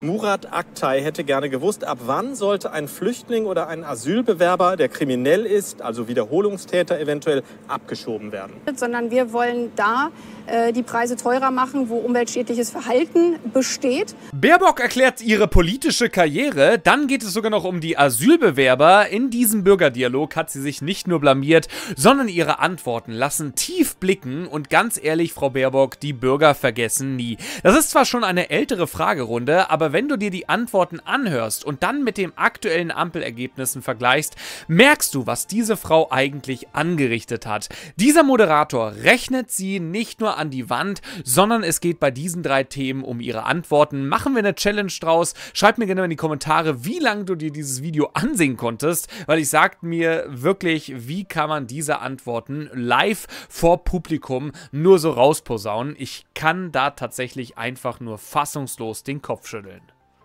Murat Aktay hätte gerne gewusst, ab wann sollte ein Flüchtling oder ein Asylbewerber, der kriminell ist, also Wiederholungstäter eventuell, abgeschoben werden. Sondern wir wollen da äh, die Preise teurer machen, wo umweltschädliches Verhalten besteht. Baerbock erklärt ihre politische Karriere, dann geht es sogar noch um die Asylbewerber. In diesem Bürgerdialog hat sie sich nicht nur blamiert, sondern ihre Antworten lassen tief blicken und ganz ehrlich, Frau Baerbock, die Bürger vergessen nie. Das ist zwar schon eine ältere Fragerunde, aber wenn du dir die Antworten anhörst und dann mit den aktuellen Ampelergebnissen vergleichst, merkst du, was diese Frau eigentlich angerichtet hat. Dieser Moderator rechnet sie nicht nur an die Wand, sondern es geht bei diesen drei Themen um ihre Antworten. Machen wir eine Challenge draus. Schreib mir gerne in die Kommentare, wie lange du dir dieses Video ansehen konntest, weil ich sag mir wirklich, wie kann man diese Antworten live vor Publikum nur so rausposaunen. Ich kann da tatsächlich einfach nur fassungslos den Kopf schütteln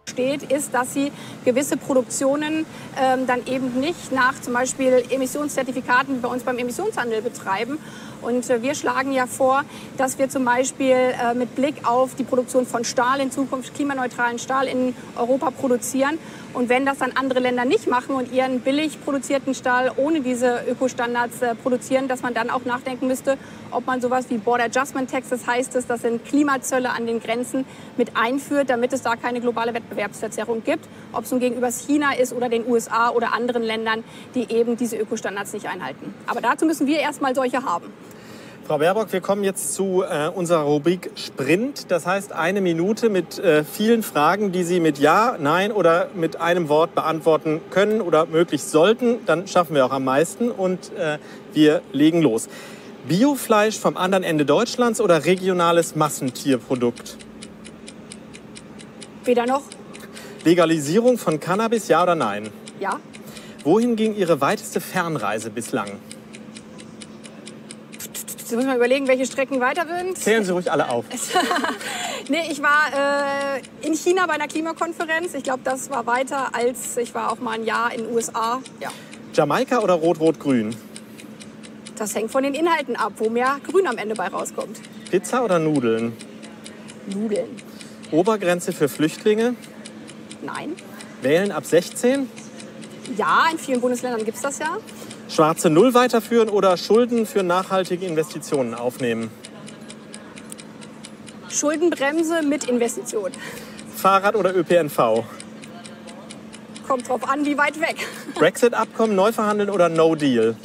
steht, ist, dass sie gewisse Produktionen ähm, dann eben nicht nach zum Beispiel Emissionszertifikaten bei uns beim Emissionshandel betreiben. Und äh, wir schlagen ja vor, dass wir zum Beispiel äh, mit Blick auf die Produktion von Stahl in Zukunft klimaneutralen Stahl in Europa produzieren. Und wenn das dann andere Länder nicht machen und ihren billig produzierten Stahl ohne diese Ökostandards äh, produzieren, dass man dann auch nachdenken müsste, ob man sowas wie Border Adjustment Taxes heißt es, das sind Klimazölle an den Grenzen mit einführt, damit es da keine globale Wettbewerbsverzerrung gibt. Ob es nun gegenüber China ist oder den USA oder anderen Ländern, die eben diese Ökostandards nicht einhalten. Aber dazu müssen wir erstmal solche haben. Frau Baerbock, wir kommen jetzt zu äh, unserer Rubrik Sprint. Das heißt eine Minute mit äh, vielen Fragen, die Sie mit Ja, Nein oder mit einem Wort beantworten können oder möglichst sollten. Dann schaffen wir auch am meisten und äh, wir legen los. Biofleisch vom anderen Ende Deutschlands oder regionales Massentierprodukt? Weder noch. Legalisierung von Cannabis, ja oder nein? Ja. Wohin ging Ihre weiteste Fernreise bislang? Jetzt muss man überlegen, welche Strecken weiter sind. Zählen Sie ruhig alle auf. nee, ich war äh, in China bei einer Klimakonferenz. Ich glaube, das war weiter als ich war auch mal ein Jahr in den USA. Ja. Jamaika oder Rot-Rot-Grün? Das hängt von den Inhalten ab, wo mehr Grün am Ende bei rauskommt. Pizza oder Nudeln? Nudeln. Obergrenze für Flüchtlinge? Nein. Wählen ab 16? Ja, in vielen Bundesländern gibt es das ja. Schwarze Null weiterführen oder Schulden für nachhaltige Investitionen aufnehmen? Schuldenbremse mit Investition. Fahrrad oder ÖPNV? Kommt drauf an, wie weit weg. Brexit-Abkommen neu verhandeln oder No Deal?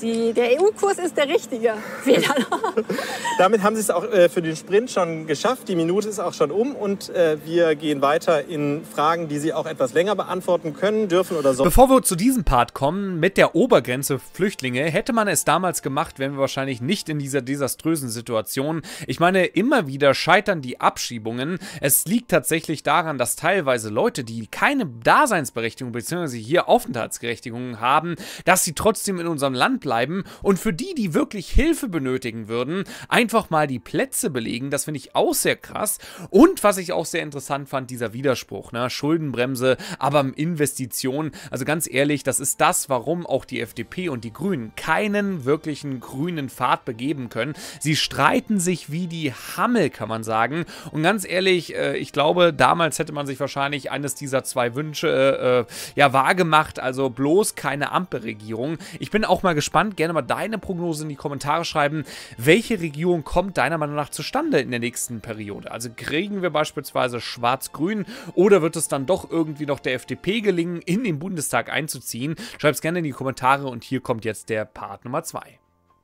Die, der EU-Kurs ist der richtige. Damit haben Sie es auch äh, für den Sprint schon geschafft. Die Minute ist auch schon um und äh, wir gehen weiter in Fragen, die Sie auch etwas länger beantworten können, dürfen oder sollen. Bevor wir zu diesem Part kommen, mit der Obergrenze Flüchtlinge, hätte man es damals gemacht, wären wir wahrscheinlich nicht in dieser desaströsen Situation. Ich meine, immer wieder scheitern die Abschiebungen. Es liegt tatsächlich daran, dass teilweise Leute, die keine Daseinsberechtigung bzw. hier Aufenthaltsberechtigung haben, dass sie trotzdem in unserem Land bleiben bleiben und für die, die wirklich Hilfe benötigen würden, einfach mal die Plätze belegen. Das finde ich auch sehr krass. Und was ich auch sehr interessant fand, dieser Widerspruch, ne? Schuldenbremse, aber Investitionen. Also ganz ehrlich, das ist das, warum auch die FDP und die Grünen keinen wirklichen grünen Pfad begeben können. Sie streiten sich wie die Hammel, kann man sagen. Und ganz ehrlich, äh, ich glaube, damals hätte man sich wahrscheinlich eines dieser zwei Wünsche äh, äh ja wahrgemacht. Also bloß keine Ampelregierung. Ich bin auch mal gespannt, gespannt. Gerne mal deine Prognose in die Kommentare schreiben. Welche Regierung kommt deiner Meinung nach zustande in der nächsten Periode? Also kriegen wir beispielsweise Schwarz-Grün oder wird es dann doch irgendwie noch der FDP gelingen, in den Bundestag einzuziehen? Schreib es gerne in die Kommentare und hier kommt jetzt der Part Nummer 2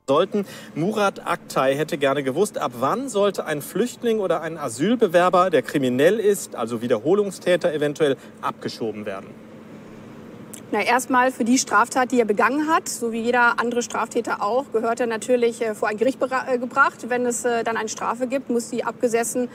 sollten. Murat Aktay hätte gerne gewusst, ab wann sollte ein Flüchtling oder ein Asylbewerber, der kriminell ist, also Wiederholungstäter eventuell, abgeschoben werden. Na, erstmal für die Straftat, die er begangen hat, so wie jeder andere Straftäter auch, gehört er natürlich äh, vor ein Gericht äh, gebracht. Wenn es äh, dann eine Strafe gibt, muss die abgesessen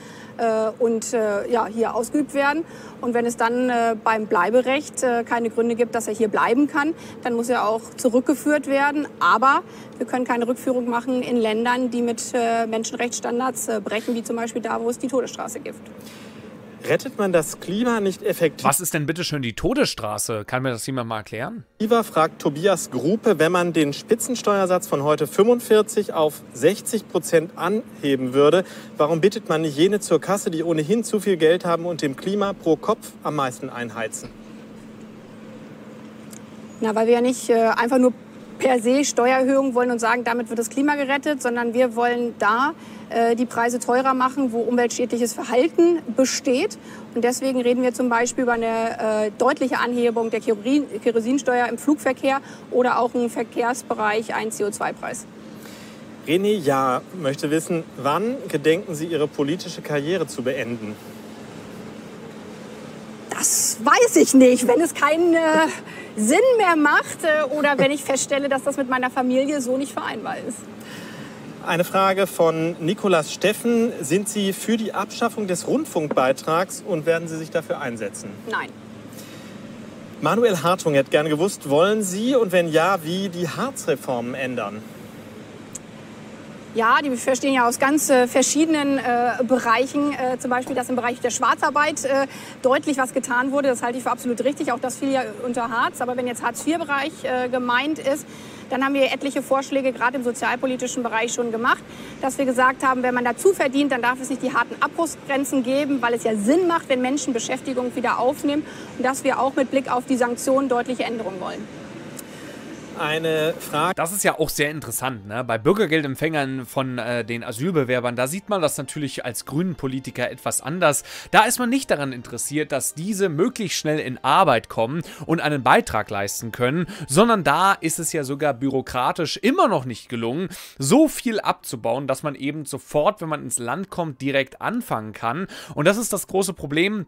und ja, hier ausgeübt werden. Und wenn es dann beim Bleiberecht keine Gründe gibt, dass er hier bleiben kann, dann muss er auch zurückgeführt werden. Aber wir können keine Rückführung machen in Ländern, die mit Menschenrechtsstandards brechen, wie zum Beispiel da, wo es die Todesstraße gibt. Rettet man das Klima nicht effektiv? Was ist denn bitte schön die Todesstraße? Kann mir das jemand mal erklären? Lieber fragt Tobias Gruppe, wenn man den Spitzensteuersatz von heute 45 auf 60 Prozent anheben würde, warum bittet man nicht jene zur Kasse, die ohnehin zu viel Geld haben und dem Klima pro Kopf am meisten einheizen? Na, weil wir ja nicht äh, einfach nur per se Steuererhöhungen wollen und sagen, damit wird das Klima gerettet, sondern wir wollen da äh, die Preise teurer machen, wo umweltschädliches Verhalten besteht. Und deswegen reden wir zum Beispiel über eine äh, deutliche Anhebung der Kerosinsteuer im Flugverkehr oder auch im Verkehrsbereich einen CO2-Preis. René Ja möchte wissen, wann gedenken Sie Ihre politische Karriere zu beenden? Das weiß ich nicht. Wenn es keinen äh, Sinn mehr macht oder wenn ich feststelle, dass das mit meiner Familie so nicht vereinbar ist. Eine Frage von Nikolas Steffen. Sind Sie für die Abschaffung des Rundfunkbeitrags und werden Sie sich dafür einsetzen? Nein. Manuel Hartung hätte gerne gewusst, wollen Sie und wenn ja, wie die Harzreformen ändern? Ja, die bestehen ja aus ganz äh, verschiedenen äh, Bereichen. Äh, zum Beispiel, dass im Bereich der Schwarzarbeit äh, deutlich was getan wurde. Das halte ich für absolut richtig. Auch das fiel ja unter Hartz. Aber wenn jetzt Hartz-IV-Bereich äh, gemeint ist, dann haben wir etliche Vorschläge gerade im sozialpolitischen Bereich schon gemacht, dass wir gesagt haben, wenn man dazu verdient, dann darf es nicht die harten Abbruchsgrenzen geben, weil es ja Sinn macht, wenn Menschen Beschäftigung wieder aufnehmen und dass wir auch mit Blick auf die Sanktionen deutliche Änderungen wollen eine Frage. Das ist ja auch sehr interessant. Ne? Bei Bürgergeldempfängern von äh, den Asylbewerbern, da sieht man das natürlich als grünen Politiker etwas anders. Da ist man nicht daran interessiert, dass diese möglichst schnell in Arbeit kommen und einen Beitrag leisten können, sondern da ist es ja sogar bürokratisch immer noch nicht gelungen, so viel abzubauen, dass man eben sofort, wenn man ins Land kommt, direkt anfangen kann. Und das ist das große Problem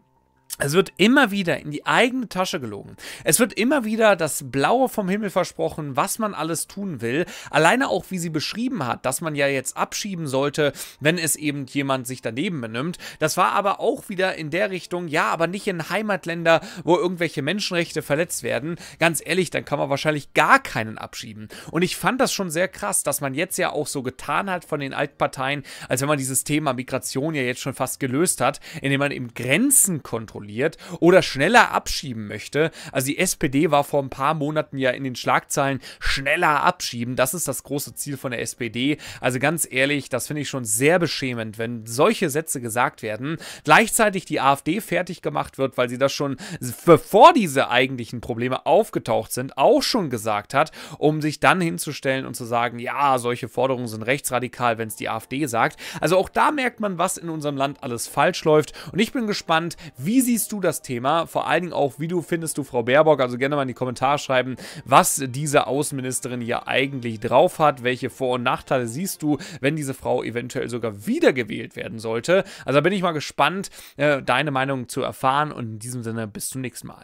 es wird immer wieder in die eigene Tasche gelogen. Es wird immer wieder das Blaue vom Himmel versprochen, was man alles tun will. Alleine auch, wie sie beschrieben hat, dass man ja jetzt abschieben sollte, wenn es eben jemand sich daneben benimmt. Das war aber auch wieder in der Richtung, ja, aber nicht in Heimatländer, wo irgendwelche Menschenrechte verletzt werden. Ganz ehrlich, dann kann man wahrscheinlich gar keinen abschieben. Und ich fand das schon sehr krass, dass man jetzt ja auch so getan hat von den Altparteien, als wenn man dieses Thema Migration ja jetzt schon fast gelöst hat, indem man eben Grenzen kontrolliert kontrolliert oder schneller abschieben möchte. Also die SPD war vor ein paar Monaten ja in den Schlagzeilen schneller abschieben. Das ist das große Ziel von der SPD. Also ganz ehrlich, das finde ich schon sehr beschämend, wenn solche Sätze gesagt werden. Gleichzeitig die AfD fertig gemacht wird, weil sie das schon bevor diese eigentlichen Probleme aufgetaucht sind, auch schon gesagt hat, um sich dann hinzustellen und zu sagen, ja, solche Forderungen sind rechtsradikal, wenn es die AfD sagt. Also auch da merkt man, was in unserem Land alles falsch läuft. Und ich bin gespannt, wie siehst du das Thema? Vor allen Dingen auch, wie du findest du Frau Baerbock? Also gerne mal in die Kommentare schreiben, was diese Außenministerin hier eigentlich drauf hat. Welche Vor- und Nachteile siehst du, wenn diese Frau eventuell sogar wiedergewählt werden sollte? Also da bin ich mal gespannt, äh, deine Meinung zu erfahren. Und in diesem Sinne, bis zum nächsten Mal.